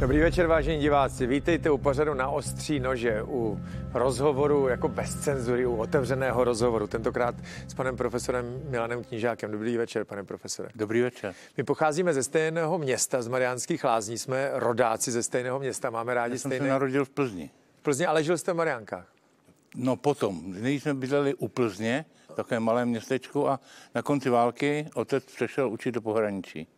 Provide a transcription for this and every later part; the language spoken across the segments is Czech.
Dobrý večer, vážení diváci. Vítejte u pořadu na ostří nože, u rozhovoru jako bez cenzury, u otevřeného rozhovoru. Tentokrát s panem profesorem Milanem Knížákem. Dobrý večer, pane profesore. Dobrý večer. My pocházíme ze stejného města, z Mariánských lázní. Jsme rodáci ze stejného města, máme rádi Já jsem stejné... se narodil v Plzni. V Plzni, ale žil jste v Mariánkách. No potom, když jsme bydleli u Plzně, v takovém malém městečku a na konci války otec přešel učit do pohraničí.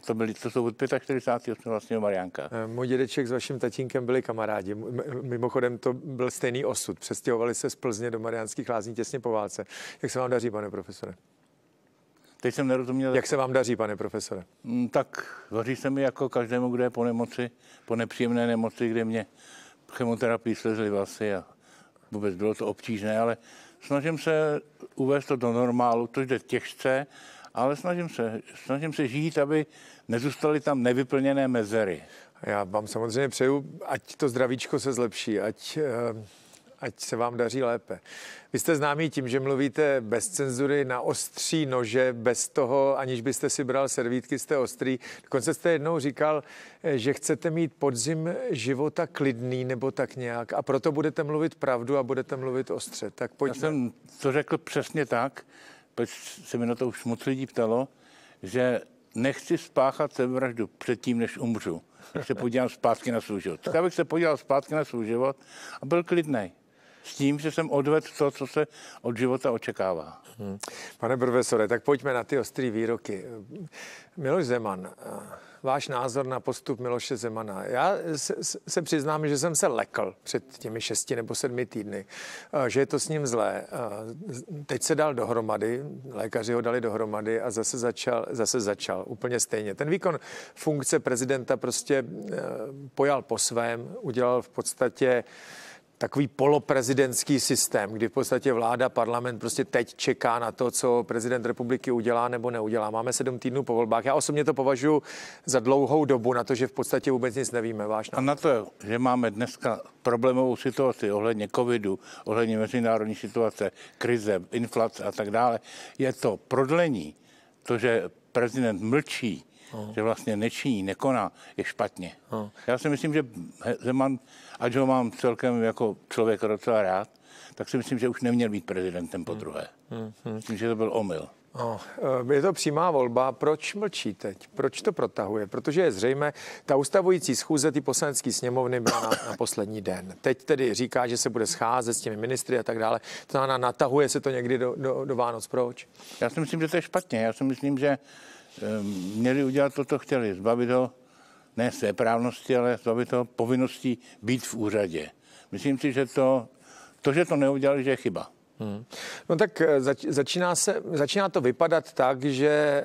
A to, byly, to jsou od 45. jsme vlastně v Mariánkách. Eh, Můj dědeček s vaším tatínkem byli kamarádi. Mimochodem to byl stejný osud. Přestěhovali se z Plzně do Mariánských lázní těsně po válce. Jak se vám daří, pane profesore? Teď jsem nerozuměl, Jak se vám daří, pane profesore? Mm, tak vaří se mi jako každému, kdo je po nemoci, po nepříjemné nemoci, kde mě chemoterapii slezly vlasy a vůbec bylo to obtížné, ale snažím se uvést to do normálu, to jde těžce, ale snažím se, snažím se žít, aby nezůstaly tam nevyplněné mezery. Já vám samozřejmě přeju, ať to zdravíčko se zlepší, ať, eh, ať se vám daří lépe. Vy jste známý tím, že mluvíte bez cenzury na ostří nože, bez toho, aniž byste si bral servítky, jste ostrý. Dokonce jste jednou říkal, eh, že chcete mít podzim života klidný nebo tak nějak a proto budete mluvit pravdu a budete mluvit ostře. Tak Já pojďme. jsem to řekl přesně tak, proč se mi na to už moc lidí ptalo, že nechci spáchat sebevraždu předtím, než umřu. Když se podívám zpátky na svůj život. Tak abych se podíval zpátky na svůj život a byl klidný. S tím, že jsem odvedl to, co se od života očekává. Hmm. Pane profesore, tak pojďme na ty ostrý výroky. Miloš Zeman, eh, váš názor na postup Miloše Zemana. Já se, se přiznám, že jsem se lekl před těmi šesti nebo sedmi týdny, eh, že je to s ním zlé. Eh, Teď se dal dohromady, lékaři ho dali dohromady a zase začal, zase začal úplně stejně. Ten výkon funkce prezidenta prostě pojal po svém, udělal v podstatě takový poloprezidentský systém, kdy v podstatě vláda, parlament prostě teď čeká na to, co prezident republiky udělá nebo neudělá. Máme sedm týdnů po volbách. Já osobně to považuji za dlouhou dobu na to, že v podstatě vůbec nic nevíme. Váš A na to, že máme dneska problémovou situaci ohledně covidu, ohledně mezinárodní situace, krize, inflace a tak dále, je to prodlení, to, že prezident mlčí, Oh. že vlastně nečiní, nekoná, je špatně. Oh. Já si myslím, že Zeman, ať ho mám celkem jako člověka docela rád, tak si myslím, že už neměl být prezidentem po druhé. Hmm. Myslím, že to byl omyl. No, je to přímá volba. Proč mlčí teď? Proč to protahuje? Protože je zřejmé, ta ustavující schůze ty poslanecké sněmovny byla na, na poslední den. Teď tedy říká, že se bude scházet s těmi ministry a tak dále. To znamená, natahuje se to někdy do, do, do Vánoc. Proč? Já si myslím, že to je špatně. Já si myslím, že měli udělat to, co chtěli. Zbavit ho ne své právnosti, ale zbavit ho povinností být v úřadě. Myslím si, že to, to že to neudělali, že je chyba. Hmm. No tak zač, začíná, se, začíná to vypadat tak, že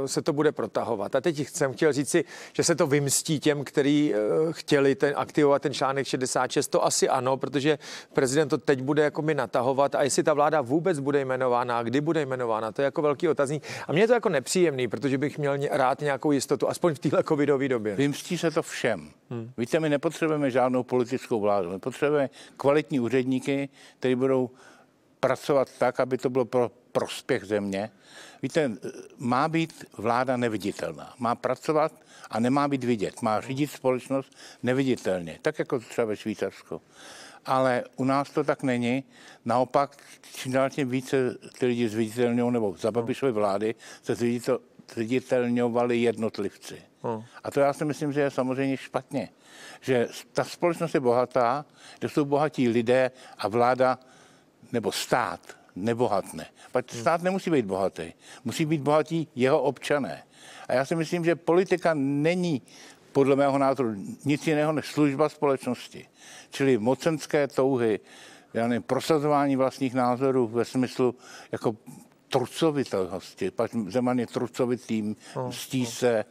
uh, se to bude protahovat. A teď jsem chtěl říci, že se to vymstí těm, kteří uh, chtěli ten, aktivovat ten článek 66. To asi ano, protože prezident to teď bude jako by natahovat. A jestli ta vláda vůbec bude jmenována a kdy bude jmenována, to je jako velký otazník. A mě je to jako nepříjemný, protože bych měl rád nějakou jistotu, aspoň v téhle covidové době. Vymstí se to všem. Hmm. Víte, my nepotřebujeme žádnou politickou vládu. My potřebujeme kvalitní úředníky, kteří budou pracovat tak, aby to bylo pro prospěch země. Víte, má být vláda neviditelná. Má pracovat a nemá být vidět. Má řídit společnost neviditelně, tak jako třeba ve Švýcarsku. Ale u nás to tak není. Naopak, čím dál tím více ty lidi zviditelňují, nebo za Babišovy vlády se zviditelňovali jednotlivci. A to já si myslím, že je samozřejmě špatně. Že ta společnost je bohatá, kde jsou bohatí lidé a vláda nebo stát nebohatne. Pak stát nemusí být bohatý. Musí být bohatí jeho občané. A já si myslím, že politika není podle mého názoru nic jiného než služba společnosti. Čili mocenské touhy, já nevím, prosazování vlastních názorů ve smyslu jako trucovitosti. Pak Zeman je trucovitým, mstí se,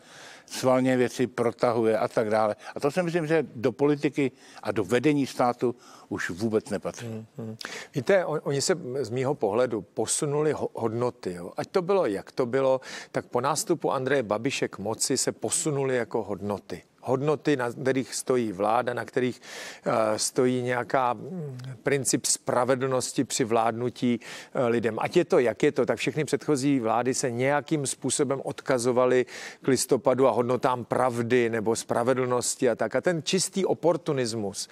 svalně věci protahuje a tak dále. A to si myslím, že do politiky a do vedení státu už vůbec nepatří. Hmm, hmm. Víte, on, oni se z mýho pohledu posunuli ho, hodnoty. Jo. Ať to bylo, jak to bylo, tak po nástupu Andreje Babiše k moci se posunuli jako hodnoty. Hodnoty, na kterých stojí vláda, na kterých eh, stojí nějaká mm, princip spravedlnosti při vládnutí eh, lidem. Ať je to, jak je to, tak všechny předchozí vlády se nějakým způsobem odkazovaly k listopadu a hodnotám pravdy nebo spravedlnosti a tak. A ten čistý oportunismus,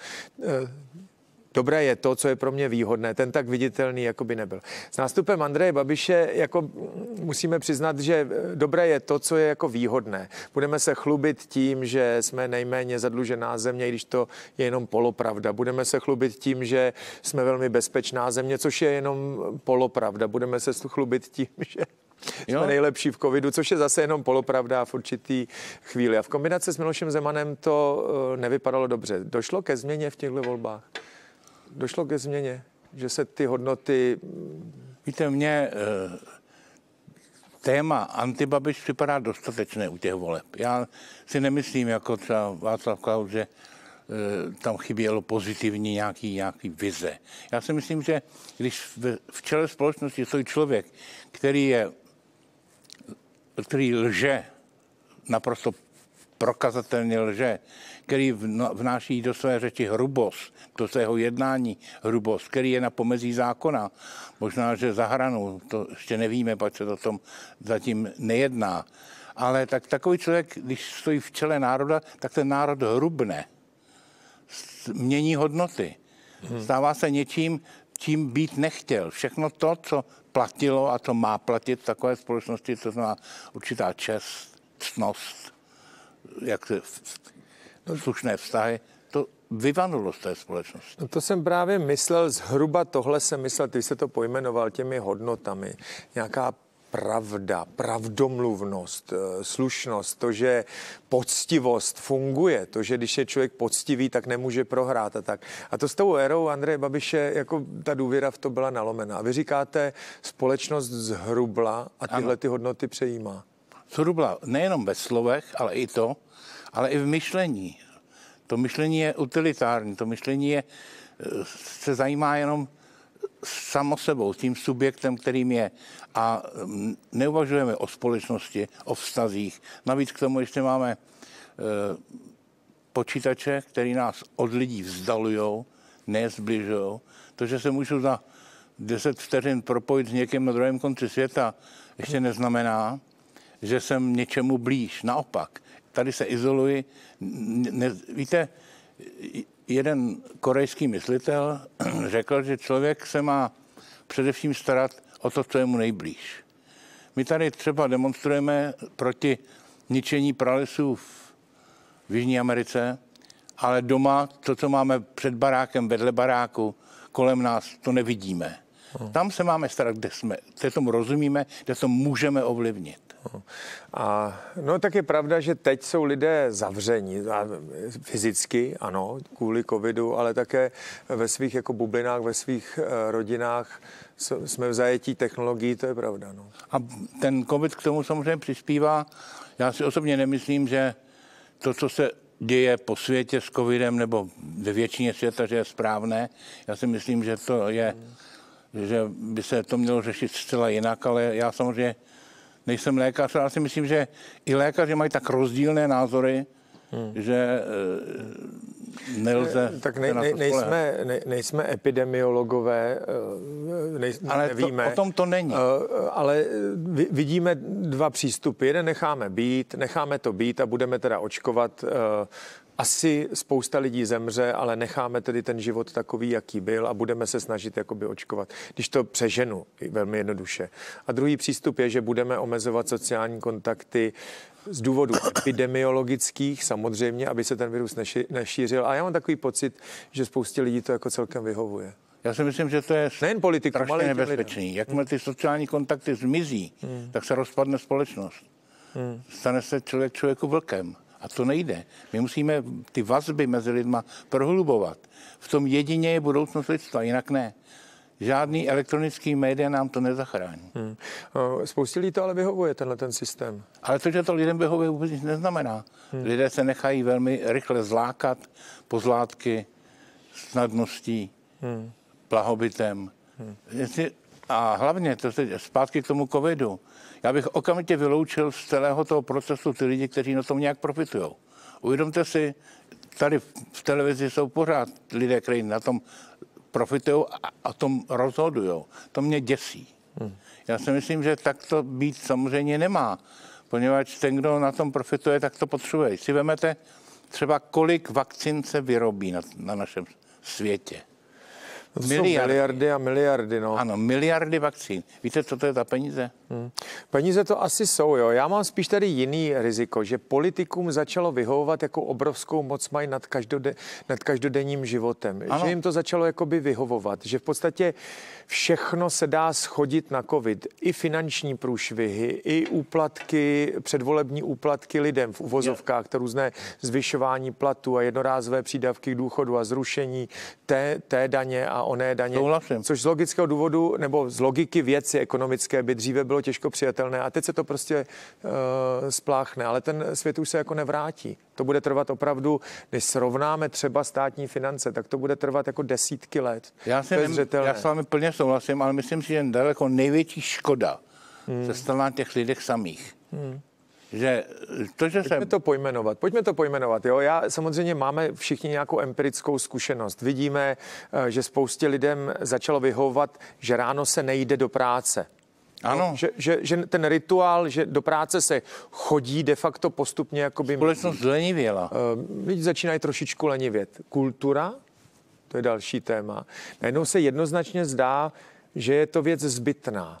dobré je to, co je pro mě výhodné. Ten tak viditelný jako by nebyl. S nástupem Andreje Babiše jako musíme přiznat, že dobré je to, co je jako výhodné. Budeme se chlubit tím, že jsme nejméně zadlužená země, když to je jenom polopravda. Budeme se chlubit tím, že jsme velmi bezpečná země, což je jenom polopravda. Budeme se chlubit tím, že jsme jo. nejlepší v covidu, což je zase jenom polopravda v určitý chvíli. A v kombinaci s Milošem Zemanem to eh, nevypadalo dobře. Došlo ke změně v těchto volbách? Došlo ke změně, že se ty hodnoty... Víte, mně eh, téma antibabiš připadá dostatečné u těch voleb. Já si nemyslím, jako třeba Václav Klaus, že eh, tam chybělo pozitivní nějaký, nějaký vize. Já si myslím, že když v, v čele společnosti stojí člověk, který je, který lže naprosto prokazatelně lže, který vnáší do své řeči hrubost, do svého jednání hrubost, který je na pomezí zákona. Možná, že za hranou, to ještě nevíme, pak se to tom zatím nejedná. Ale tak takový člověk, když stojí v čele národa, tak ten národ hrubne. Mění hodnoty. Hmm. Stává se něčím, čím být nechtěl. Všechno to, co platilo a co má platit v takové společnosti, to znamená určitá čest, ctnost, jak se slušné vztahy, to vyvanulo z té společnosti. No to jsem právě myslel, zhruba tohle jsem myslel, ty se to pojmenoval těmi hodnotami. Nějaká pravda, pravdomluvnost, eh, slušnost, to, že poctivost funguje, to, že když je člověk poctivý, tak nemůže prohrát a tak. A to s tou érou Andreje Babiše, jako ta důvěra v to byla nalomená. A vy říkáte, společnost zhrubla a tyhle ty hodnoty přejímá. Zhrubla nejenom ve slovech, ale i to, ale i v myšlení. To myšlení je utilitární, to myšlení je, eh, se zajímá jenom samo sebou, tím subjektem, kterým je. A mm, neuvažujeme o společnosti, o vztazích. Navíc k tomu ještě máme e, počítače, který nás od lidí vzdalují, nezbližují. To, že se můžu za 10 vteřin propojit s někým na druhém konci světa, ještě neznamená, že jsem něčemu blíž. Naopak, tady se izoluji. Ne, víte, jeden korejský myslitel řekl, že člověk se má především starat o to, co je mu nejblíž. My tady třeba demonstrujeme proti ničení pralesů v, v Jižní Americe, ale doma to, co máme před barákem, vedle baráku, kolem nás, to nevidíme. Hmm. Tam se máme starat, kde jsme, kde tomu rozumíme, kde to můžeme ovlivnit. A no tak je pravda, že teď jsou lidé zavření fyzicky, ano, kvůli covidu, ale také ve svých jako bublinách, ve svých uh, rodinách jsme v zajetí technologií, to je pravda. No. A ten covid k tomu samozřejmě přispívá. Já si osobně nemyslím, že to, co se děje po světě s covidem nebo ve většině světa, že je správné. Já si myslím, že to je, že by se to mělo řešit zcela jinak, ale já samozřejmě nejsem lékař, ale si myslím, že i lékaři mají tak rozdílné názory, hmm. že e, nelze. Tak ne, ne, nejsme, ne, nejsme epidemiologové, eh, nej, ale nevíme. To, o tom to není. Eh, ale vidíme dva přístupy. Jeden necháme být, necháme to být a budeme teda očkovat asi spousta lidí zemře, ale necháme tedy ten život takový, jaký byl a budeme se snažit jakoby očkovat. Když to přeženu velmi jednoduše. A druhý přístup je, že budeme omezovat sociální kontakty z důvodu epidemiologických samozřejmě, aby se ten virus nešířil. A já mám takový pocit, že spoustě lidí to jako celkem vyhovuje. Já si myslím, že to je Nejen politiku, strašně nebezpečný. Jakmile ty sociální kontakty zmizí, hmm. tak se rozpadne společnost. Hmm. Stane se člověk člověku vlkem. A to nejde. My musíme ty vazby mezi lidma prohlubovat. V tom jedině je budoucnost lidstva, jinak ne. Žádný elektronický média nám to nezachrání. Hmm. Spoustě lidí to ale vyhovuje, tenhle ten systém. Ale to, že to lidem vyhovuje, vůbec nic neznamená. Hmm. Lidé se nechají velmi rychle zlákat pozlátky, snadností, hmm. blahobytem. Hmm. A hlavně, to se zpátky k tomu covidu. Já bych okamžitě vyloučil z celého toho procesu ty lidi, kteří na tom nějak profitují. Uvědomte si, tady v televizi jsou pořád lidé, kteří na tom profitují a, a tom rozhodují. To mě děsí. Hmm. Já si myslím, že tak to být samozřejmě nemá, poněvadž ten, kdo na tom profituje, tak to potřebuje. Si vemete třeba, kolik vakcín se vyrobí na, na našem světě. To miliardy. miliardy a miliardy, no. Ano, miliardy vakcín. Víte, co to je za peníze? Hmm. Peníze to asi jsou, jo. Já mám spíš tady jiný riziko, že politikům začalo vyhovovat, jako obrovskou moc mají nad, každode, nad každodenním životem. Ano. Že jim to začalo jakoby vyhovovat. Že v podstatě všechno se dá schodit na covid. I finanční průšvihy, i úplatky, předvolební úplatky lidem v uvozovkách, to různé zvyšování platů a jednorázové přídavky k důchodu a zrušení té, té daně a oné daně. Souhlasím. Což z logického důvodu, nebo z logiky věci ekonomické by dříve bylo těžko přijatelné a teď se to prostě uh, spláchne, ale ten svět už se jako nevrátí. To bude trvat opravdu, když srovnáme třeba státní finance, tak to bude trvat jako desítky let. Já, si nem, já s vámi plně souhlasím, ale myslím si, že daleko největší škoda hmm. se stala na těch lidech samých. Hmm že to, že Pojďme se... to pojmenovat. Pojďme to pojmenovat. Jo? Já samozřejmě máme všichni nějakou empirickou zkušenost. Vidíme, eh, že spoustě lidem začalo vyhovovat, že ráno se nejde do práce. Ano. No, že, že, že ten rituál, že do práce se chodí de facto postupně jakoby... Společnost lenivěla. Uh, lidi začínají trošičku lenivět. Kultura, to je další téma. Najednou se jednoznačně zdá, že je to věc zbytná.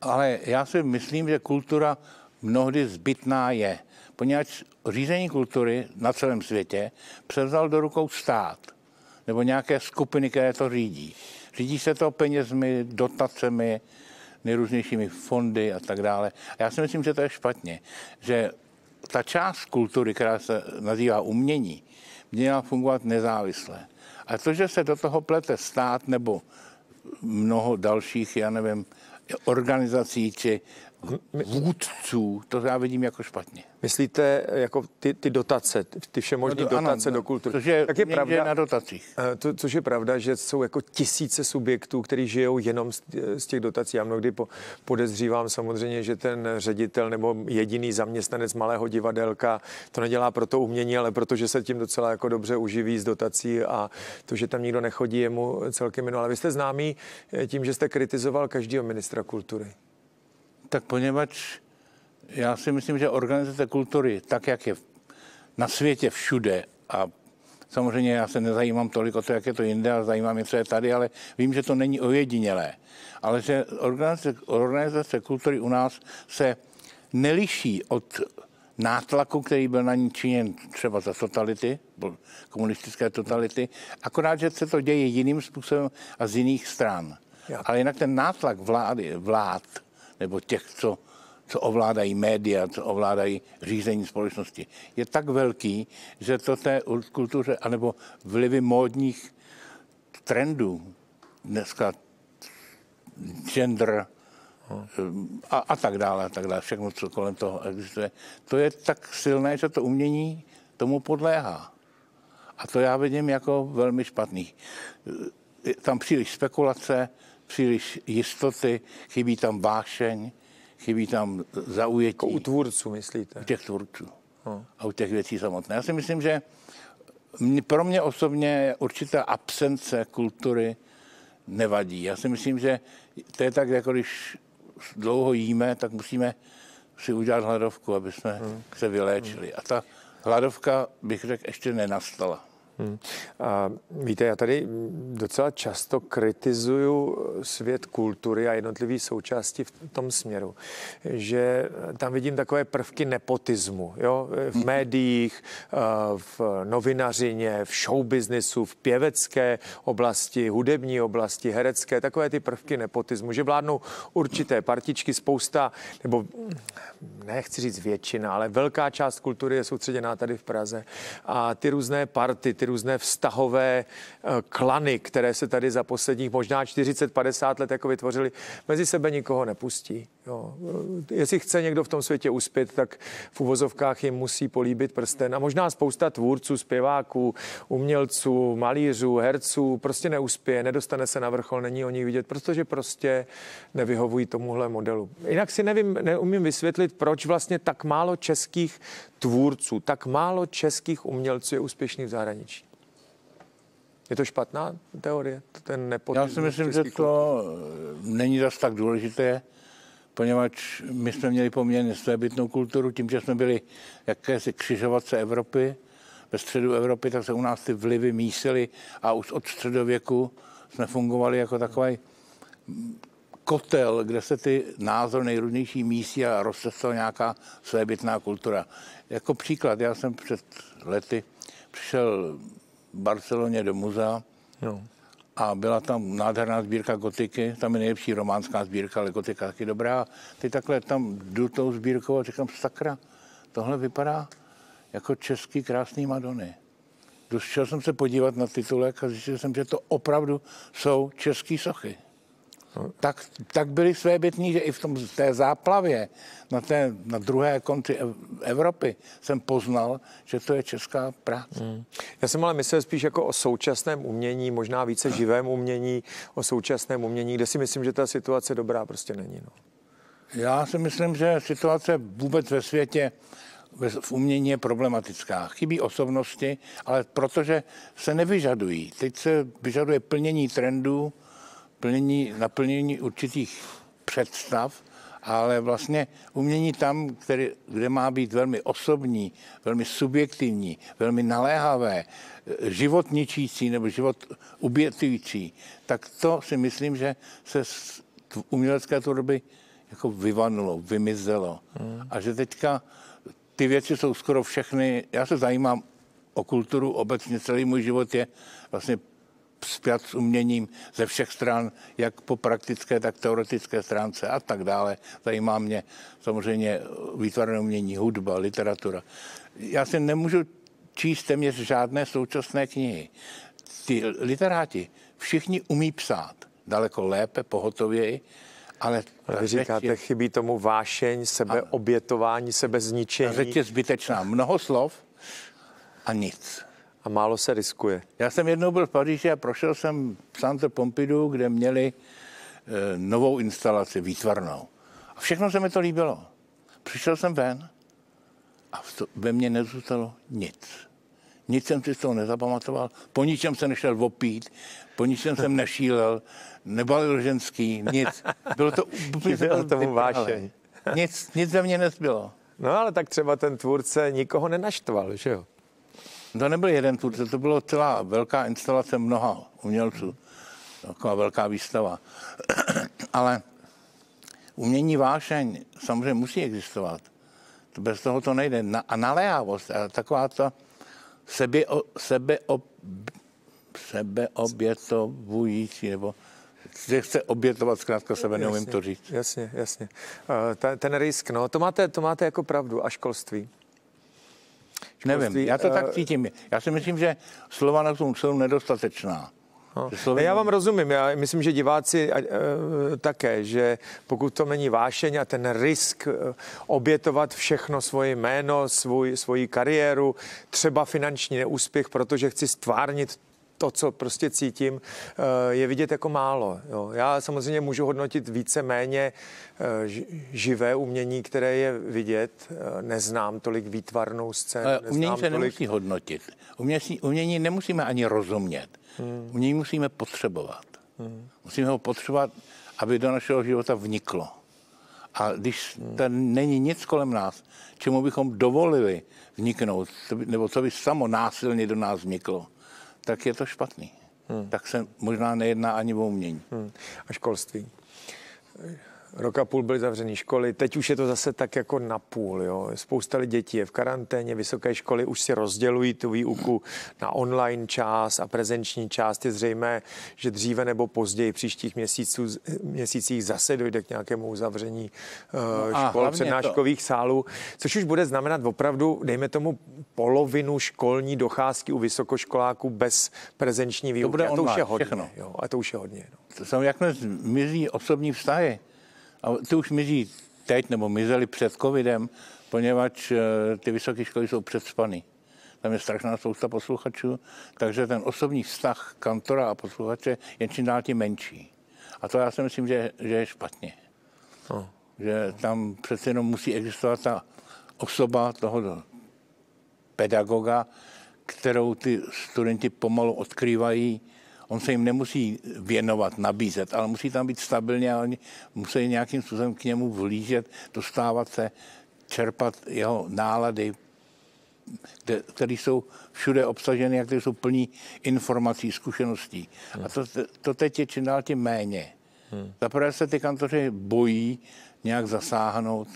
Ale já si myslím, že kultura mnohdy zbytná je, poněvadž řízení kultury na celém světě převzal do rukou stát nebo nějaké skupiny, které to řídí. Řídí se to penězmi, dotacemi, nejrůznějšími fondy a tak dále. A já si myslím, že to je špatně, že ta část kultury, která se nazývá umění, měla fungovat nezávisle. A to, že se do toho plete stát nebo mnoho dalších, já nevím, organizací či vůdců, to já vidím jako špatně. Myslíte jako ty, ty dotace, ty všemožné no, dotace ano, do kultury? Což je, tak je pravda, na dotacích. Eh, to, což je pravda, že jsou jako tisíce subjektů, kteří žijou jenom z, z těch dotací. Já mnohdy po, podezřívám samozřejmě, že ten ředitel nebo jediný zaměstnanec malého divadelka to nedělá pro to umění, ale protože se tím docela jako dobře uživí z dotací a to, že tam nikdo nechodí, je mu celkem jinou. Ale vy jste známý eh, tím, že jste kritizoval každého ministra kultury. Tak poněvadž já si myslím, že organizace kultury, tak jak je na světě všude a samozřejmě já se nezajímám tolik o to, jak je to jinde, a zajímá mě, co je tady, ale vím, že to není ojedinělé. Ale že organizace, organizace kultury u nás se neliší od nátlaku, který byl na ní činěn třeba za totality, komunistické totality, akorát, že se to děje jiným způsobem a z jiných stran. Ale jinak ten nátlak vlády, vlád, nebo těch, co, co ovládají média, co ovládají řízení společnosti, je tak velký, že to té kultuře, anebo vlivy módních trendů, dneska gender, a, a tak dále, a tak dále, všechno, co kolem toho existuje. To je tak silné, že to umění tomu podléhá. A to já vidím jako velmi špatný. Je tam příliš spekulace, příliš jistoty, chybí tam vášeň, chybí tam zaujetí. Jako u tvůrců, myslíte? U těch tvůrců. Hmm. A u těch věcí samotné. Já si myslím, že pro mě osobně určitá absence kultury nevadí. Já si myslím, že to je tak, jako když dlouho jíme, tak musíme si udělat hladovku, aby jsme hmm. se vyléčili. A ta hladovka, bych řekl, ještě nenastala. Hmm. A víte, já tady docela často kritizuju svět kultury a jednotlivý součásti v tom směru, že tam vidím takové prvky nepotismu, jo? v hmm. médiích, v novinařině, v showbiznesu, v pěvecké oblasti, hudební oblasti, herecké, takové ty prvky nepotismu, že vládnou určité partičky, spousta, nebo nechci říct většina, ale velká část kultury je soustředěná tady v Praze a ty různé party, ty různé vztahové eh, klany, které se tady za posledních možná 40-50 let jako vytvořily, mezi sebe nikoho nepustí. Jo. Jestli chce někdo v tom světě uspět, tak v uvozovkách jim musí políbit prsten. A možná spousta tvůrců, zpěváků, umělců, malířů, herců prostě neuspěje, nedostane se na vrchol, není o nich vidět, protože prostě nevyhovují tomuhle modelu. Jinak si nevím, neumím vysvětlit, proč vlastně tak málo českých tvůrců, tak málo českých umělců je úspěšných v zahraničí. Je to špatná teorie? Ten Já si myslím, že to není zase tak důležité poněvadž my jsme měli poměrně svébytnou kulturu, tím, že jsme byli jakési křižovatce Evropy, ve středu Evropy, tak se u nás ty vlivy mísily a už od středověku jsme fungovali jako takový kotel, kde se ty názory nejrůznější mísí a rozcestala nějaká svébytná kultura. Jako příklad, já jsem před lety přišel Barceloně do muzea no a byla tam nádherná sbírka gotiky, tam je nejlepší románská sbírka, ale gotika taky dobrá. Ty takhle tam jdu tou sbírkou a říkám, sakra, tohle vypadá jako český krásný Madony. Šel jsem se podívat na titulek a zjistil jsem, že to opravdu jsou české sochy tak, tak byli svébytní, že i v tom, té záplavě na, té, na druhé konci Evropy jsem poznal, že to je česká práce. Hmm. Já jsem ale myslel spíš jako o současném umění, možná více živém umění, o současném umění, kde si myslím, že ta situace dobrá prostě není. No. Já si myslím, že situace vůbec ve světě v umění je problematická. Chybí osobnosti, ale protože se nevyžadují. Teď se vyžaduje plnění trendů, plnění, naplnění určitých představ, ale vlastně umění tam, který, kde má být velmi osobní, velmi subjektivní, velmi naléhavé, život ničící nebo život ubětující, tak to si myslím, že se z umělecké tvorby jako vyvanulo, vymizelo. Hmm. A že teďka ty věci jsou skoro všechny, já se zajímám o kulturu obecně, celý můj život je vlastně zpět s uměním ze všech stran, jak po praktické, tak teoretické stránce a tak dále. Zajímá mě samozřejmě výtvarné umění, hudba, literatura. Já si nemůžu číst téměř žádné současné knihy. Ty literáti všichni umí psát daleko lépe, pohotověji, ale... Vy říkáte, je... chybí tomu vášeň, sebeobětování, sebezničení. Řeč je zbytečná. Mnoho slov a nic a málo se riskuje. Já jsem jednou byl v Paříži a prošel jsem Centre Pompidou, kde měli e, novou instalaci výtvarnou. A všechno se mi to líbilo. Přišel jsem ven a to, ve mně nezůstalo nic. Nic jsem si z toho nezapamatoval, po ničem se nešel opít, po ničem jsem nešílel, nebalil ženský, nic. Bylo to úplně... Bylo tomu vášeň. Nic, nic ze mě nezbylo. No ale tak třeba ten tvůrce nikoho nenaštval, že jo? To nebyl jeden tvůrce, to bylo celá velká instalace mnoha umělců. Taková velká výstava. Ale umění vášeň samozřejmě musí existovat. To bez toho to nejde. Na, a naléhavost, a taková ta sebe, sebe, ob, sebeobětovující, nebo že chce obětovat, zkrátka sebe, neumím to říct. Jasně, jasně. Uh, ten risk, no, to máte, to máte jako pravdu. A školství? Školství, Nevím, já to tak eh, cítím. Já si myslím, že slova na tom jsou nedostatečná. No. Já vám rozumím, já myslím, že diváci uh, také, že pokud to není vášeň a ten risk uh, obětovat všechno svoje jméno, svůj, svoji kariéru, třeba finanční neúspěch, protože chci stvárnit to, co prostě cítím, eh, je vidět jako málo. Jo. Já samozřejmě můžu hodnotit více méně eh, živé umění, které je vidět. Eh, neznám tolik výtvarnou scénu. Umění se tolik... nemusí hodnotit. Umění, umění nemusíme ani rozumět. Hmm. Umění musíme potřebovat. Hmm. Musíme ho potřebovat, aby do našeho života vniklo. A když hmm. tam není nic kolem nás, čemu bychom dovolili vniknout, nebo co by samo násilně do nás vniklo, tak je to špatný. Hmm. Tak se možná nejedná ani o umění. Hmm. A školství? Rok a půl byly zavřené školy, teď už je to zase tak jako na půl. Jo. Spousta dětí je v karanténě, vysoké školy už si rozdělují tu výuku na online část a prezenční část. Je zřejmé, že dříve nebo později v příštích měsíců, měsících zase dojde k nějakému uzavření uh, no škol, přednáškových to... sálů, což už bude znamenat opravdu, dejme tomu, polovinu školní docházky u vysokoškoláků bez prezenční výuky. To bude a to už je hodně. Jo, a to už je hodně. No. To jsou, jakmile zmizí osobní vztahy, A ty už mizí teď, nebo mizeli před covidem, poněvadž eh, ty vysoké školy jsou předspaný. Tam je strašná spousta posluchačů, takže ten osobní vztah kantora a posluchače je čím dál tím menší. A to já si myslím, že, že je špatně. No. Že tam přece jenom musí existovat ta osoba toho pedagoga, kterou ty studenti pomalu odkrývají. On se jim nemusí věnovat, nabízet, ale musí tam být stabilně a oni musí nějakým způsobem k němu vlížet, dostávat se, čerpat jeho nálady, které jsou všude obsaženy a které jsou plní informací, zkušeností. Hmm. A to, to teď je čím dál tím méně. Hmm. Zaprvé se ty kantoři bojí nějak zasáhnout,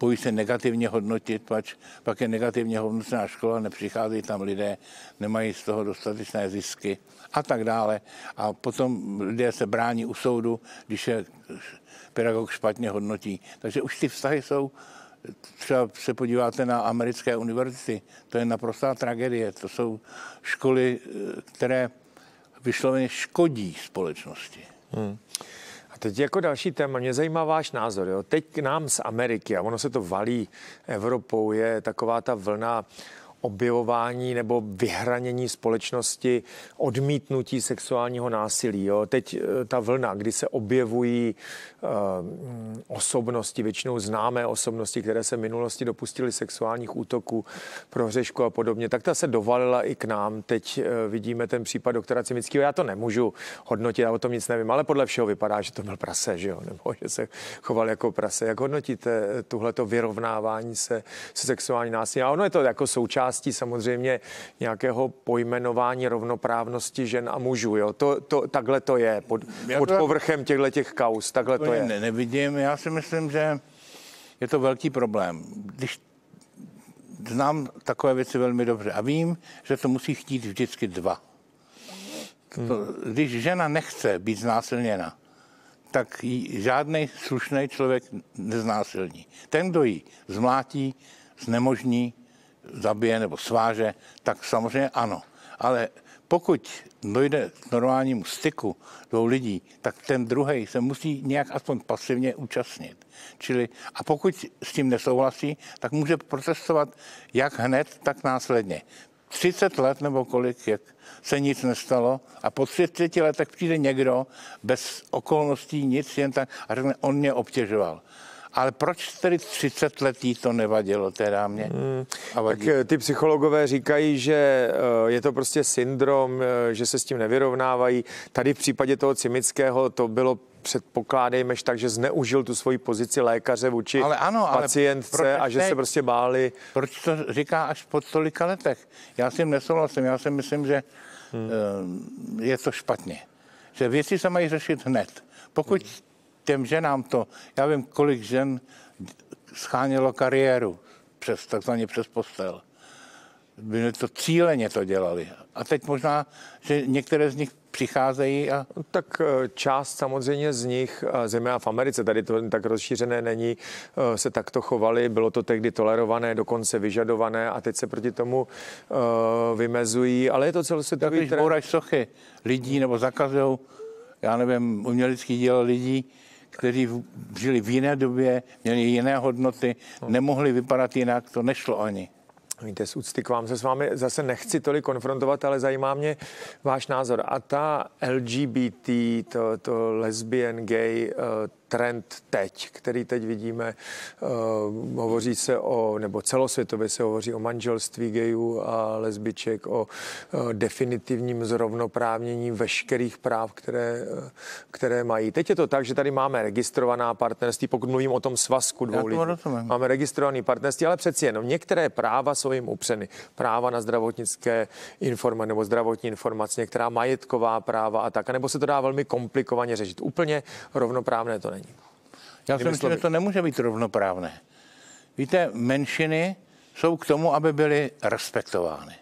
bojí se negativně hodnotit, pač pak je negativně hodnocená škola, nepřicházejí tam lidé, nemají z toho dostatečné zisky a tak dále. A potom lidé se brání u soudu, když je pedagog špatně hodnotí. Takže už ty vztahy jsou třeba se podíváte na americké univerzity, to je naprostá tragédie. To jsou školy, které vysloveně škodí společnosti. Hmm. A teď jako další téma, mě zajímá váš názor. Jo? Teď k nám z Ameriky, a ono se to valí Evropou, je taková ta vlna objevování nebo vyhranění společnosti, odmítnutí sexuálního násilí. Jo. Teď eh, ta vlna, kdy se objevují uh, osobnosti, většinou známé osobnosti, které se v minulosti dopustily sexuálních útoků pro hřešku a podobně, tak ta se dovalila i k nám. Teď uh, vidíme ten případ doktora Cimického. Já to nemůžu hodnotit, já o tom nic nevím, ale podle všeho vypadá, že to byl prase, že jo? nebo že se choval jako prase. Jak hodnotíte tuhleto vyrovnávání se, se sexuální násilí? A ono je to jako součást součástí samozřejmě nějakého pojmenování rovnoprávnosti žen a mužů. Jo? To, to, takhle to je, pod, pod povrchem těchto těch kaus, takhle to je. Ne, nevidím, já si myslím, že je to velký problém. Když znám takové věci velmi dobře a vím, že to musí chtít vždycky dva. To, když žena nechce být znásilněna, tak ji žádný slušný člověk neznásilní. Ten, kdo ji zmlátí, znemožní, zabije nebo sváže, tak samozřejmě ano. Ale pokud dojde k normálnímu styku dvou lidí, tak ten druhý se musí nějak aspoň pasivně účastnit. Čili, a pokud s tím nesouhlasí, tak může protestovat jak hned, tak následně. 30 let nebo kolik, jak se nic nestalo a po 30 letech přijde někdo bez okolností nic, jen tak a řekne, on mě obtěžoval. Ale proč tedy 30 letý to nevadilo teda mě? Hmm. Tak eh, ty psychologové říkají, že eh, je to prostě syndrom, eh, že se s tím nevyrovnávají. Tady v případě toho Cimického to bylo předpokládejme tak, že zneužil tu svoji pozici lékaře vůči ale ano, ale pacientce a že teď? se prostě báli. Proč to říká až po tolika letech? Já s tím nesouhlasím, já si myslím, že hmm. je to špatně. Že věci se mají řešit hned. Pokud hmm těm ženám to, já vím, kolik žen schánělo kariéru přes, takzvaně přes postel. Byli to cíleně to dělali. A teď možná, že některé z nich přicházejí a... No, tak eh, část samozřejmě z nich, eh, zejména v Americe, tady to tak rozšířené není, eh, se takto chovali, bylo to tehdy tolerované, dokonce vyžadované a teď se proti tomu vymezují, ale je to celosvětový trend. Když sochy lidí nebo zakazují, já nevím, umělecký díl lidí, kteří žili v jiné době, měli jiné hodnoty, no. nemohli vypadat jinak, to nešlo ani. Víte, z úcty k vám se s vámi zase nechci tolik konfrontovat, ale zajímá mě váš názor. A ta LGBT, to, to lesbian, gay, uh, trend teď, který teď vidíme. Uh, hovoří se o, nebo celosvětově se hovoří o manželství gejů a lesbiček, o uh, definitivním zrovnoprávnění veškerých práv, které, uh, které mají. Teď je to tak, že tady máme registrovaná partnerství, pokud mluvím o tom svazku dvou lidí. Máme registrovaný partnerství, ale přeci jenom některé práva jsou jim upřeny. Práva na zdravotnické informace nebo zdravotní informace, některá majetková práva a tak, nebo se to dá velmi komplikovaně řešit. Úplně rovnoprávné to není. Já si myslím, že to nemůže být rovnoprávné. Víte, menšiny jsou k tomu, aby byly respektovány.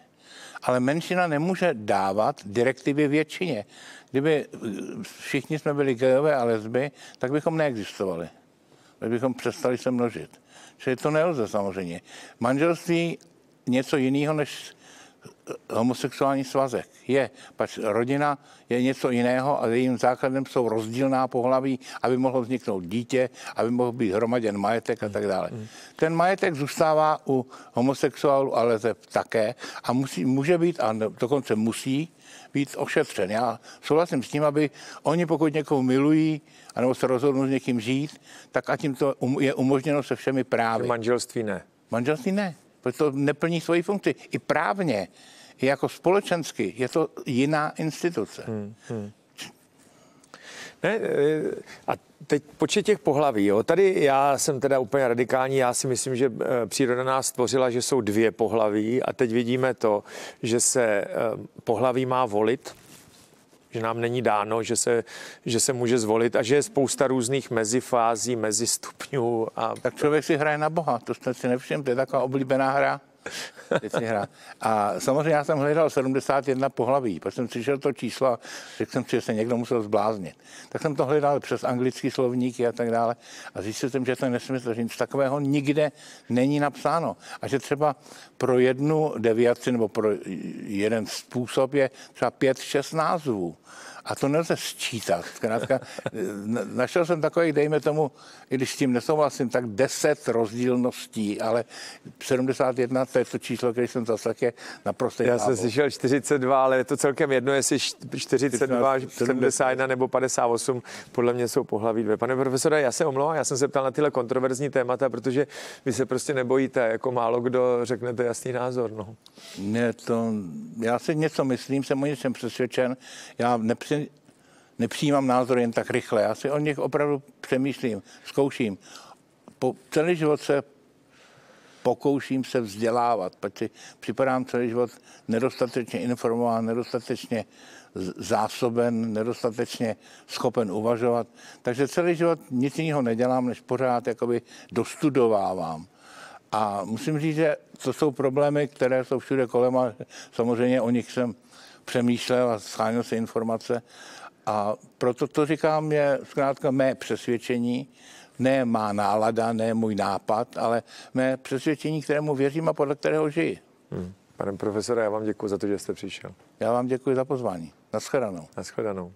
Ale menšina nemůže dávat direktivy většině. Kdyby všichni jsme byli gejové a lesby, tak bychom neexistovali. Tak bychom přestali se množit. Čili to nelze samozřejmě. Manželství něco jiného než homosexuální svazek. Je, pač rodina je něco jiného a jejím základem jsou rozdílná pohlaví, aby mohlo vzniknout dítě, aby mohl být hromaděn majetek a tak dále. Ten majetek zůstává u homosexuálů ale také a musí, může být, a dokonce musí, být ošetřen. Já souhlasím s tím, aby oni, pokud někoho milují, anebo se rozhodnou s někým žít, tak ať jim to um, je umožněno se všemi právy. Manželství ne. Manželství ne, protože to neplní svoji funkci. I právně, i jako společensky je to jiná instituce. Hmm, hmm. Ne, eh, a teď počet těch pohlaví. Jo. Tady já jsem teda úplně radikální, já si myslím, že eh, příroda nás stvořila, že jsou dvě pohlaví a teď vidíme to, že se eh, pohlaví má volit, že nám není dáno, že se, že se může zvolit a že je spousta různých mezifází, mezistupňů. A... Tak člověk si hraje na Boha, to jste si nevšiml, to je taková oblíbená hra. Hra. A samozřejmě já jsem hledal 71 pohlaví, protože jsem přišel to číslo řekl jsem si, že se někdo musel zbláznit. Tak jsem to hledal přes anglický slovníky a tak dále a zjistil jsem, že to nesmysl, že nic takového nikde není napsáno. A že třeba pro jednu deviaci nebo pro jeden způsob je třeba pět, šest názvů. A to nelze sčítat. Zkrátka, našel jsem takových, dejme tomu, i když s tím nesouhlasím, tak 10 rozdílností, ale 71 to je to číslo, které jsem zase je naprosto. Já jsem slyšel 42, ale je to celkem jedno, jestli 42, 71 nebo 58, podle mě jsou pohlaví dvě. Pane profesore, já se omlouvám, já jsem se ptal na tyhle kontroverzní témata, protože vy se prostě nebojíte, jako málo kdo řeknete jasný názor. No. Ne, to, já si něco myslím, jsem o něčem přesvědčen. Já nepři, nepřijímám názory jen tak rychle. Já si o nich opravdu přemýšlím, zkouším. Po celý život se pokouším se vzdělávat, protože připadám celý život nedostatečně informován, nedostatečně zásoben, nedostatečně schopen uvažovat. Takže celý život nic jiného nedělám, než pořád jakoby dostudovávám. A musím říct, že to jsou problémy, které jsou všude kolem a samozřejmě o nich jsem přemýšlel a scháněl si informace. A proto to říkám je zkrátka mé přesvědčení, ne má nálada, ne můj nápad, ale mé přesvědčení, kterému věřím a podle kterého žiji. Hmm. Pane profesore, já vám děkuji za to, že jste přišel. Já vám děkuji za pozvání. Naschledanou. Naschledanou.